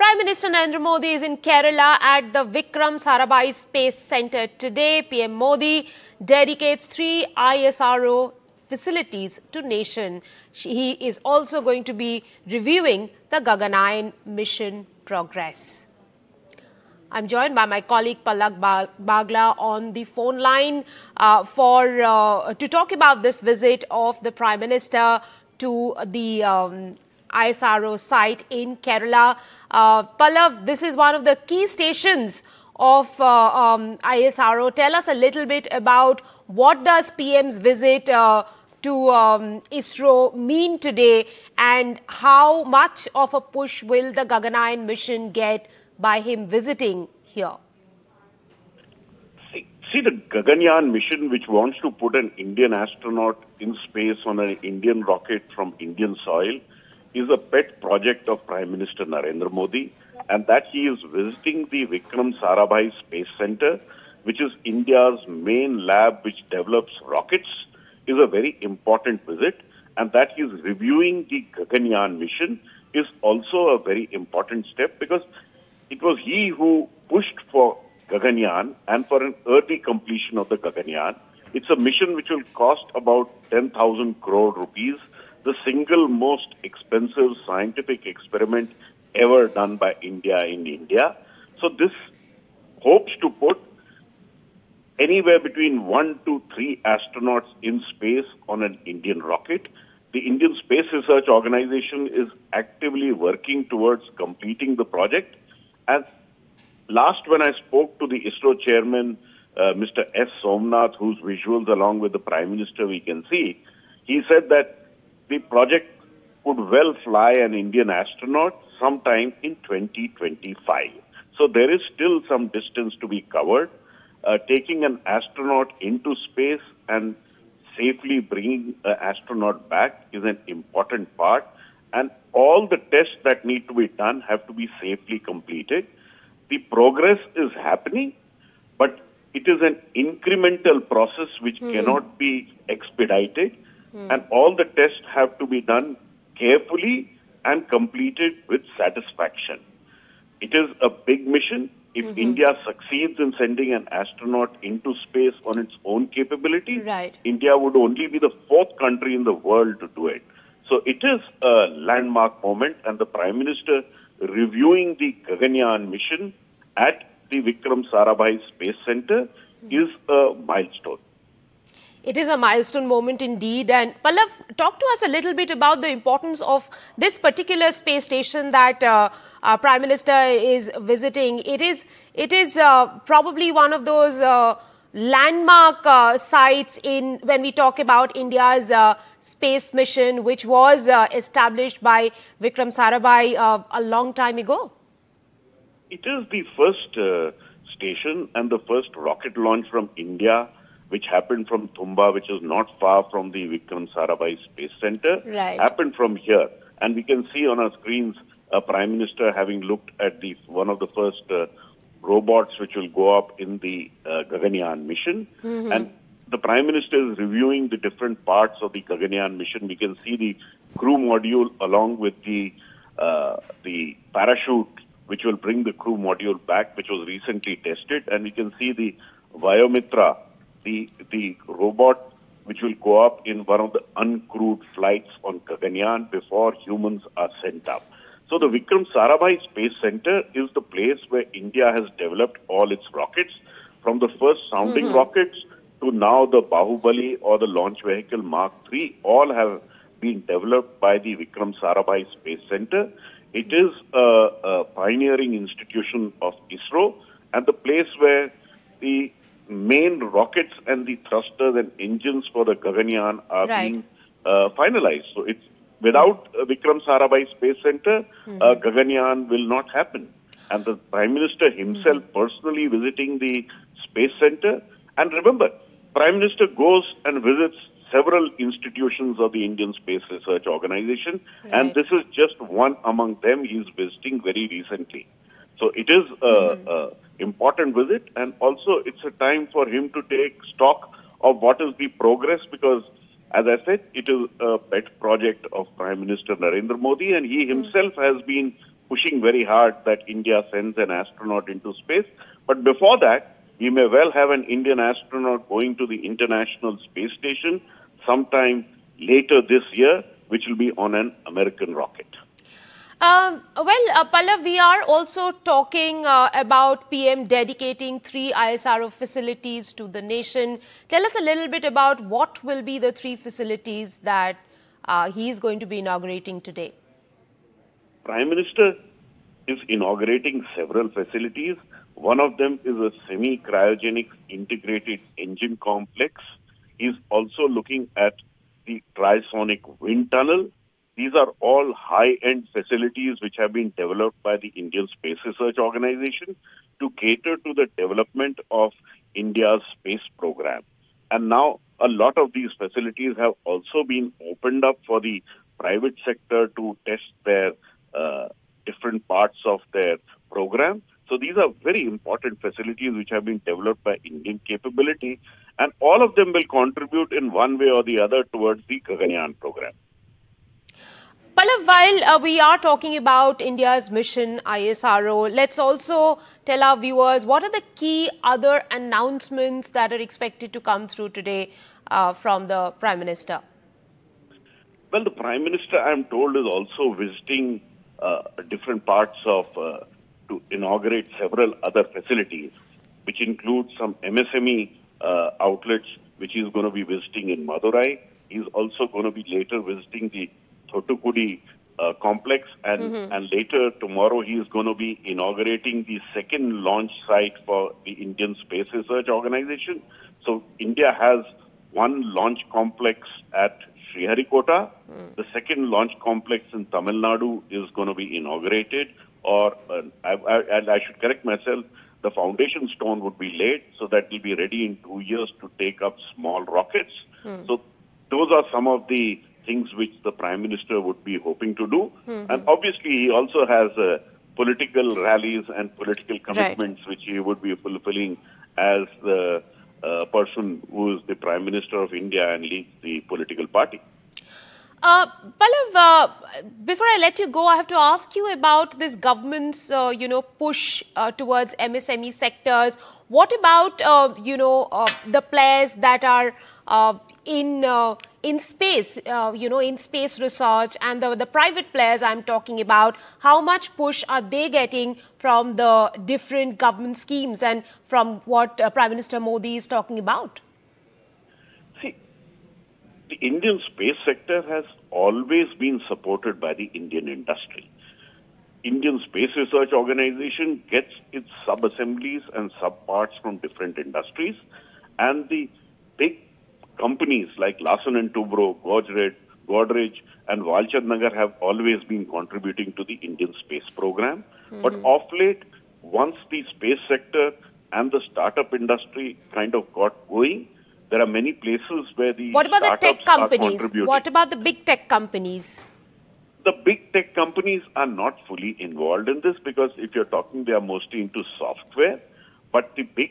Prime Minister Narendra Modi is in Kerala at the Vikram Sarabhai Space Center today. PM Modi dedicates three ISRO facilities to nation. He is also going to be reviewing the Gaganyaan mission progress. I'm joined by my colleague Pallava Bagla on the phone line uh, for uh, to talk about this visit of the Prime Minister to the um, ISRO site in Kerala. Uh, Pallav, this is one of the key stations of uh, um, ISRO. Tell us a little bit about what does PM's visit uh, to um, ISRO mean today and how much of a push will the Gaganyaan mission get by him visiting here? See, the Gaganyaan mission, which wants to put an Indian astronaut in space on an Indian rocket from Indian soil, is a pet project of Prime Minister Narendra Modi, and that he is visiting the Vikram Sarabhai Space Center, which is India's main lab which develops rockets, is a very important visit, and that he is reviewing the Gaganyaan mission is also a very important step because it was he who pushed for Gaganyaan and for an early completion of the Gaganyaan. It's a mission which will cost about 10,000 crore rupees the single most expensive scientific experiment ever done by India in India. So this hopes to put anywhere between one to three astronauts in space on an Indian rocket. The Indian Space Research Organization is actively working towards completing the project. And last, when I spoke to the ISRO chairman, uh, Mr. S. Somanath, whose visuals along with the Prime Minister we can see, he said that the project could well fly an Indian astronaut sometime in 2025. So there is still some distance to be covered. Uh, taking an astronaut into space and safely bringing an astronaut back is an important part. And all the tests that need to be done have to be safely completed. The progress is happening, but it is an incremental process which mm. cannot be expedited. Hmm. And all the tests have to be done carefully and completed with satisfaction. It is a big mission. If mm-hmm. India succeeds in sending an astronaut into space on its own capability, right. India would only be the fourth country in the world to do it. So it is a landmark moment, and the Prime Minister reviewing the Gaganyaan mission at the Vikram Sarabhai Space Center mm-hmm. is a milestone. It is a milestone moment indeed. And Pallav, talk to us a little bit about the importance of this particular space station that uh, our Prime Minister is visiting. It is, it is uh, probably one of those uh, landmark uh, sites in when we talk about India's uh, space mission, which was uh, established by Vikram Sarabhai a long time ago. It is the first station and the first rocket launch from India which happened from Thumba, which is not far from the Vikram Sarabhai Space Center, right. happened from here. And we can see on our screens a Prime Minister having looked at the one of the first uh, robots which will go up in the uh, Gaganyaan mission. Mm-hmm. And the Prime Minister is reviewing the different parts of the Gaganyaan mission. We can see the crew module along with the uh, the parachute which will bring the crew module back, which was recently tested. And we can see the Vyommitra, the the robot which will go up in one of the uncrewed flights on Gaganyaan before humans are sent up. So the Vikram Sarabhai Space Center is the place where India has developed all its rockets, from the first sounding mm-hmm. rockets to now the Bahubali or the launch vehicle Mark III, all have been developed by the Vikram Sarabhai Space Center. It is a, a pioneering institution of ISRO and the place where the main rockets and the thrusters and engines for the Gaganyaan are right. being uh, finalized. So it's without uh, Vikram Sarabhai Space Center, mm-hmm. uh, Gaganyaan will not happen. And the Prime Minister himself mm-hmm. personally visiting the Space Center. And remember, Prime Minister goes and visits several institutions of the Indian Space Research Organization, right. and this is just one among them he's visiting very recently. So it is a, mm-hmm. Important visit, and also it's a time for him to take stock of what is the progress because, as I said, it is a pet project of Prime Minister Narendra Modi, and he himself has been pushing very hard that India sends an astronaut into space. But before that, we may well have an Indian astronaut going to the International Space Station sometime later this year, which will be on an American rocket. Um, well, uh, Pallav, we are also talking uh, about PM dedicating three ISRO facilities to the nation. Tell us a little bit about what will be the three facilities that uh, he is going to be inaugurating today. Prime Minister is inaugurating several facilities. One of them is a semi-cryogenic integrated engine complex. He's also looking at the trisonic wind tunnel these are all high-end facilities which have been developed by the Indian Space Research Organization to cater to the development of India's space program. And now a lot of these facilities have also been opened up for the private sector to test their uh, different parts of their program. So these are very important facilities which have been developed by Indian capability, and all of them will contribute in one way or the other towards the Gaganyaan program. Pallav, while uh, we are talking about India's mission ISRO, let's also tell our viewers what are the key other announcements that are expected to come through today uh, from the Prime Minister. Well, the Prime Minister, I'm told, is also visiting uh, different parts of uh, to inaugurate several other facilities, which include some MSME uh, outlets, which he's going to be visiting in Madurai. He's also going to be later visiting the Thoothukudi uh, complex, and mm-hmm. and later tomorrow he is going to be inaugurating the second launch site for the Indian Space Research Organization. So India has one launch complex at Sriharikota. Mm. The second launch complex in Tamil Nadu is going to be inaugurated, or uh, I, I, and I should correct myself. The foundation stone would be laid so that will be ready in two years to take up small rockets. Mm. So those are some of the things which the Prime Minister would be hoping to do. Mm-hmm. And obviously, he also has uh, political rallies and political commitments right. which he would be fulfilling as the uh, person who is the Prime Minister of India and leads the political party. Uh, Pallav, uh, before I let you go, I have to ask you about this government's, uh, you know, push uh, towards MSME sectors. What about, uh, you know, the players that are in in space, you know, in space research and the, the private players I'm talking about, how much push are they getting from the different government schemes and from what Prime Minister Modi is talking about? Indian space sector has always been supported by the Indian industry. Indian Space Research Organization gets its sub-assemblies and sub-parts from different industries and the big companies like Larsen and Toubro, Godrej, Godrej, and Walchand Nagar have always been contributing to the Indian space program. Mm-hmm. But of late, once the space sector and the startup industry kind of got going, there are many places where the what about the tech companies? What about the big tech companies? The big tech companies are not fully involved in this because if you're talking, they are mostly into software. But the big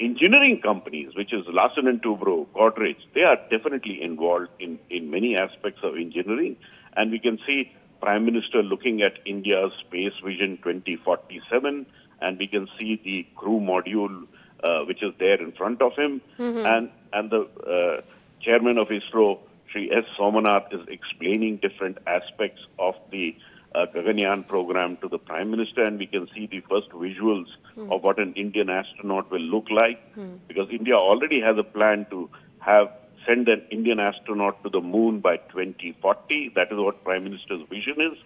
engineering companies, which is Larsen and Toubro, Godrej, they are definitely involved in, in many aspects of engineering. And we can see Prime Minister looking at India's Space Vision 2047, and we can see the crew module, uh, which is there in front of him, mm-hmm. and and the uh, chairman of ISRO, Sri S. Somanath, is explaining different aspects of the uh, Gaganyaan program to the Prime Minister, and we can see the first visuals mm. of what an Indian astronaut will look like. Mm. Because India already has a plan to have send an Indian astronaut to the moon by 2040. That is what Prime Minister's vision is.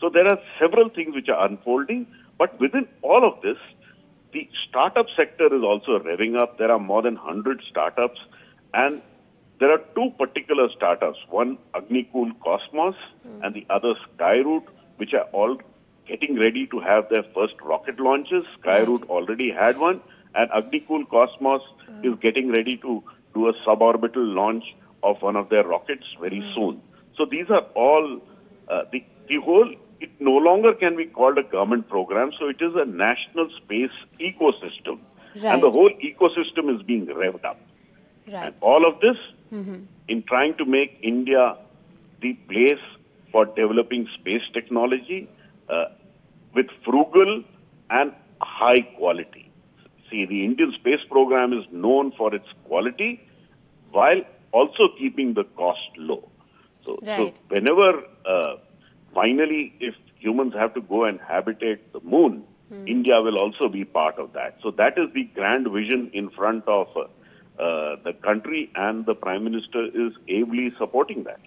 So there are several things which are unfolding, but within all of this, the startup sector is also revving up. There are more than 100 startups, and there are two particular startups. One, Agnikul Cosmos, mm. and the other Skyroot, which are all getting ready to have their first rocket launches. Skyroot already had one, and Agnikul Cosmos mm. is getting ready to do a suborbital launch of one of their rockets very mm. soon. So these are all uh, the the whole. It no longer can be called a government program, so it is a national space ecosystem, right. and the whole ecosystem is being revved up. Right. And all of this mm-hmm. in trying to make India the place for developing space technology. Uh, with frugal and high quality. See, the Indian space program is known for its quality while also keeping the cost low. So, so whenever uh, finally, if humans have to go and habitate the moon, India will also be part of that. So that is the grand vision in front of uh, uh, the country, and the Prime Minister is ably supporting that.